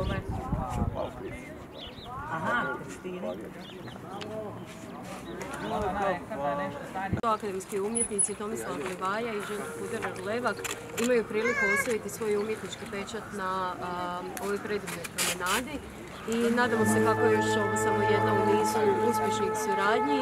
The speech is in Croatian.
Kome? Aha, Kristini. Akademski umjetnici Tomislav Levaja i Željko Kuderar Levak imaju priliku ostaviti svoj umjetnički pečat na um, ovoj predivnoj promenadi i nadamo se kako je još ovo samo jedna u nizu uspješnih suradnji.